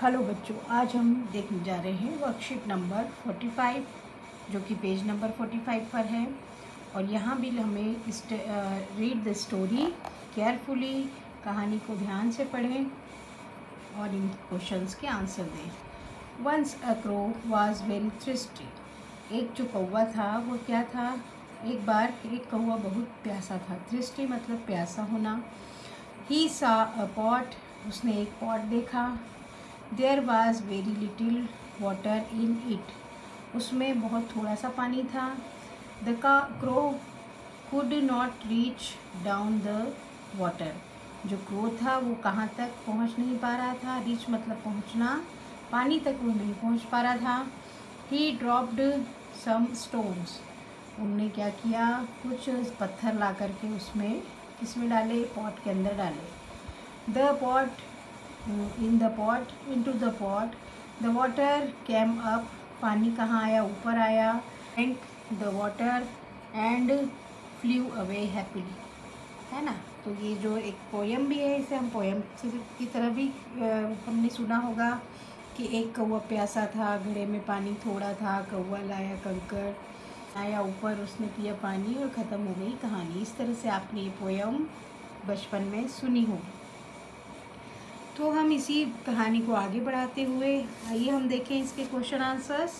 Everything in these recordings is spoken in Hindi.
हेलो बच्चों, आज हम देखने जा रहे हैं वर्कशीट नंबर 45 जो कि पेज नंबर 45 पर है। और यहाँ भी हमें रीड द स्टोरी केयरफुली कहानी को ध्यान से पढ़ें और इन क्वेश्चंस के आंसर दें। Once a crow was very thirsty एक जो कौवा था, वो क्या था? एक बार एक कौवा बहुत प्यासा था। थ्रिस्टी मतलब प्यासा होना। ही सा अ पॉट उसने एक पॉट देखा। There was very little water in it उसमें बहुत थोड़ा सा पानी था। द का crow could not reach down the water जो क्रो था, वो कहाँ तक पहुँच नहीं पा रहा था। रीच मतलब पहुँचना। पानी तक वो नहीं पहुँच पा रहा था। ही ड्रॉप्ड सम स्टोन्स उनने क्या किया? कुछ पत्थर ला करके उसमें, किसमें डाले? पॉट के अंदर डाले। The pot in the pot into the pot the water came up पानी कहाँ आया? ऊपर आया। And the water and flew away happily है ना? तो ये जो एक पोएम भी है, इसे हम पोएम की तरह भी हमने सुना होगा कि एक कौवा प्यासा था घड़े में पानी थोड़ा था, कौवा लाया कंकर, आया ऊपर, उसने पिया पानी और ख़त्म हो गई कहानी। इस तरह से आपने ये पोएम बचपन में सुनी होगी। तो हम इसी कहानी को आगे बढ़ाते हुए, आइए हम देखें इसके क्वेश्चन आंसर्स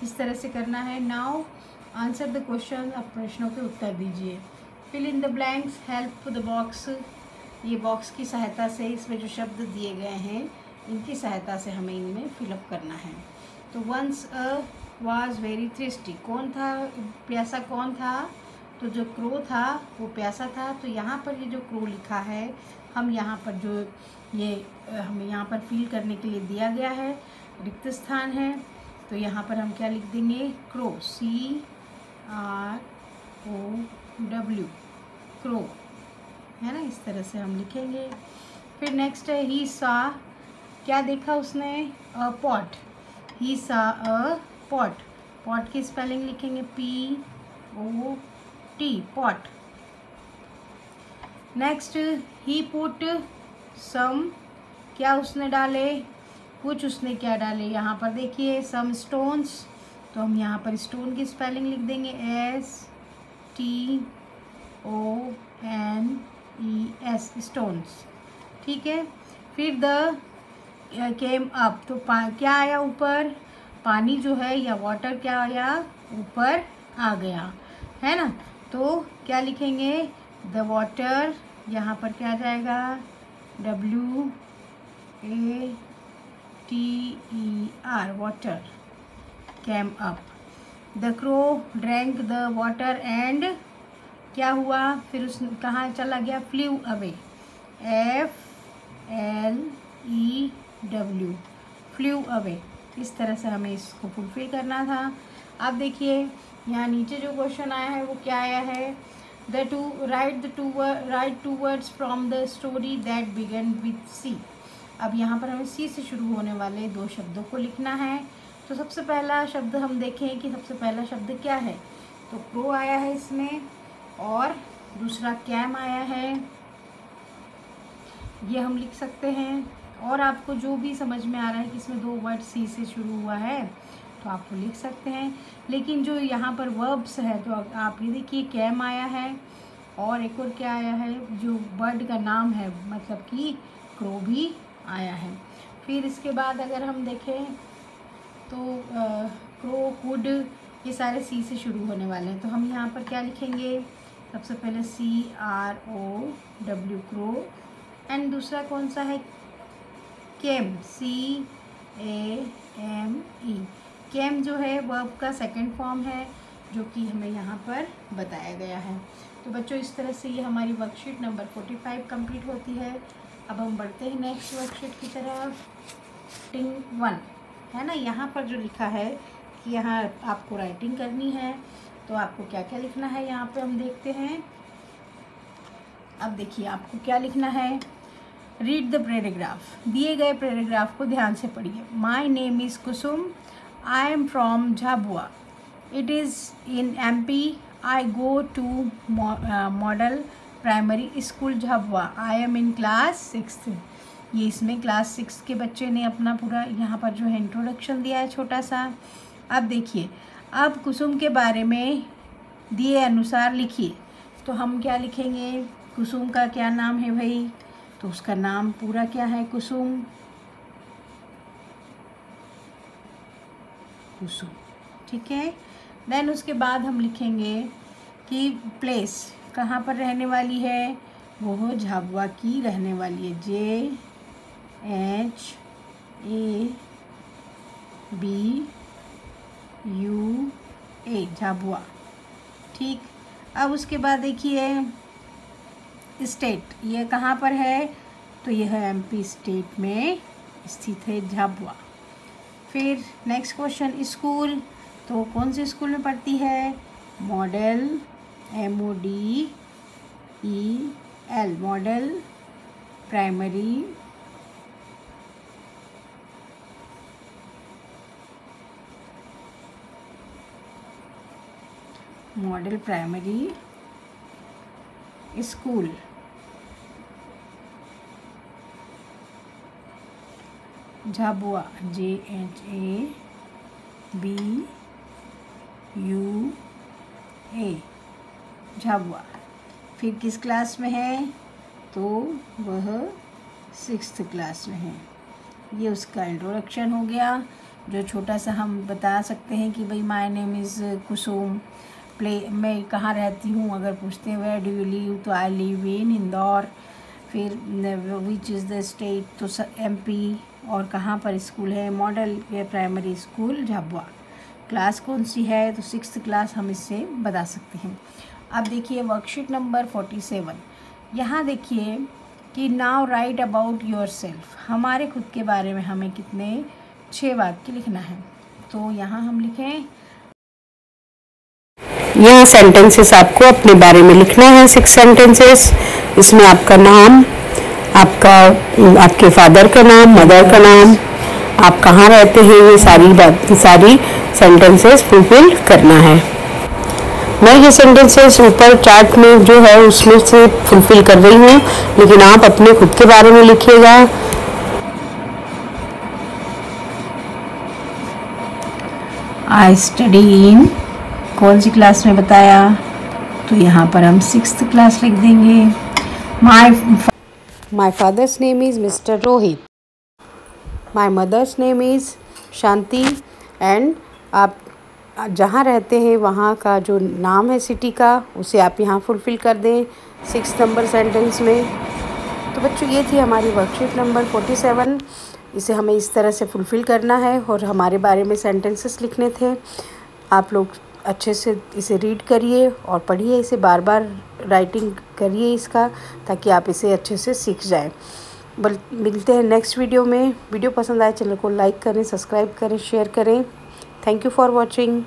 किस तरह से करना है। नाउ आंसर द क्वेश्चन अब प्रश्नों के उत्तर दीजिए। Fill in the blanks help the box ये बॉक्स की सहायता से इसमें जो शब्द दिए गए हैं, इनकी सहायता से हमें इनमें फिलअप करना है। तो once a was very thirsty कौन था? प्यासा कौन था? तो जो क्रो था, वो प्यासा था। तो यहाँ पर ये जो क्रो लिखा है हम यहाँ पर जो ये हमें यहाँ पर फील करने के लिए दिया गया है, रिक्त स्थान है तो यहाँ पर हम क्या लिख देंगे? Crow C R O W crow है ना? इस तरह से हम लिखेंगे। फिर नेक्स्ट है ही सा क्या देखा उसने? अ पॉट ही सा अ पॉट पॉट की स्पेलिंग लिखेंगे P O T pot next ही पुट सम क्या उसने डाले? कुछ उसने क्या डाले? यहाँ पर देखिए सम स्टोन्स तो हम यहाँ पर स्टोन की स्पेलिंग लिख देंगे. S T O N E S stones ठीक है? फिर द केम अप तो क्या आया ऊपर? पानी जो है या वाटर क्या आया? ऊपर आ गया. है ना? तो क्या लिखेंगे? द वाटर यहाँ पर क्या जाएगा? W A T E R water came up the crow drank the water and क्या हुआ? फिर उस, कहाँ चला गया? Flew away F L E W flew away इस तरह से हमें इसको फुलफिल करना था। अब देखिए, यहाँ नीचे जो क्वेश्चन आया है, वो क्या आया है? The to write the to write two words from the story that began with C अब यहाँ पर हमें सी से शुरू होने वाले दो शब्दों को लिखना है। तो सबसे पहला शब्द हम देखें कि सबसे पहला शब्द क्या है। तो प्रो आया है इसमें और दूसरा कैम आया है। ये हम लिख सकते हैं। और आपको जो भी समझ में आ रहा है कि इसमें दो वर्ड सी से शुरू हुआ है तो आप वो लिख सकते हैं। लेकिन जो यहाँ पर वर्ब्स है तो आप ये देखिए कैम आया है और एक और क्या आया है? जो बर्ड का नाम है मतलब कि क्रो भी आया है। फिर इसके बाद अगर हम देखें तो क्रो कुड ये सारे सी से शुरू होने वाले हैं। तो हम यहाँ पर क्या लिखेंगे? सबसे पहले C R O W crow and दूसरा कौन सा है? केम सी ए एम ई कैम जो है वर्ब का सेकंड फॉर्म है, जो कि हमें यहाँ पर बताया गया है। तो बच्चों, इस तरह से ये हमारी worksheet number forty five complete होती है। अब हम बढ़ते हैं नेक्स्ट वर्कशीट की तरफ़। टिंग वन है ना? यहाँ पर जो लिखा है कि यहाँ आपको राइटिंग करनी है तो आपको क्या क्या लिखना है यहाँ पे हम देखते हैं। अब देखिए, आपको क्या लिखना है? रीड द पैराग्राफ दिए गए पैराग्राफ को ध्यान से पढ़िए। My name is Kusum I am from. It is in MP. I go to mo uh, Model Primary School Jhabua. I am in class 6th. ये इसमें क्लास सिक्स के बच्चे ने अपना पूरा यहाँ पर जो है इंट्रोडक्शन दिया है छोटा सा अब देखिए अब कुसुम के बारे में दिए अनुसार लिखिए तो हम क्या लिखेंगे कुसुम का क्या नाम है भाई तो उसका नाम पूरा क्या है कुसुम कुसुम ठीक है? देन उसके बाद हम लिखेंगे कि प्लेस कहाँ पर रहने वाली है? वो झाबुआ की रहने वाली है। J H A B U A Jhabua. ठीक? अब उसके बाद देखिए स्टेट ये कहाँ पर है? तो यह एमपी स्टेट में स्थित है, झाबुआ। फिर नेक्स्ट क्वेश्चन स्कूल तो कौन से स्कूल में पढ़ती है? Model M O D E L model primary model primary school Jhabua J H A B U A Jhabua. फिर किस क्लास में है? तो वह सिक्स्थ क्लास में है। ये उसका इंट्रोडक्शन हो गया, जो छोटा सा हम बता सकते हैं कि भाई my name is Kusum. Play मैं कहाँ रहती हूँ? अगर पूछते हैं वेयर डू यू लीव तो आई लीव इन इंदौर फिर विच इज़ द स्टेट तो एमपी और कहाँ पर स्कूल है? मॉडल या प्राइमरी स्कूल झाबुआ। क्लास कौन सी है? तो सिक्स क्लास हम इससे बता सकते हैं। अब देखिए वर्कशीट नंबर फोर्टी सेवन यहाँ देखिए कि now write about yourself हमारे खुद के बारे में हमें कितने छः वाक्य लिखना है। तो यहाँ हम लिखें। यहाँ सेंटेंसेस आपको अपने बारे में लिखना है सिक्स सेंटेंसेस इसमें आपका नाम आपका, आपके फादर का नाम मदर का नाम, आप कहाँ रहते हैं, ये सारी बात, सारी सेंटेंसेस फुलफिल करना है। मैं ये सेंटेंसेस ऊपर चार्ट में जो है, उसमें से फुलफिल कर रही हूँ, लेकिन आप अपने खुद के बारे में लिखिएगा। आई स्टडी इन कौन सी क्लास में बताया? तो यहाँ पर हम सिक्स क्लास लिख देंगे। My my father's name is mister Rohit my mother's name is Shanti and आप, जहाँ रहते हैं, वहाँ का जो नाम है सिटी का, उसे आप यहाँ फुलफ़िल कर दें सिक्स नंबर सेंटेंस में। तो बच्चों, ये थी हमारी वर्कशीट नंबर फोर्टी सेवन इसे हमें इस तरह से फुलफ़िल करना है और हमारे बारे में सेंटेंसेस लिखने थे। आप लोग अच्छे से इसे रीड करिए और पढ़िए, इसे बार बार राइटिंग करिए इसका, ताकि आप इसे अच्छे से सीख जाएँ। बल, मिलते हैं नेक्स्ट वीडियो में। वीडियो पसंद आए, चैनल को लाइक करें सब्सक्राइब करें शेयर करें। Thank you for watching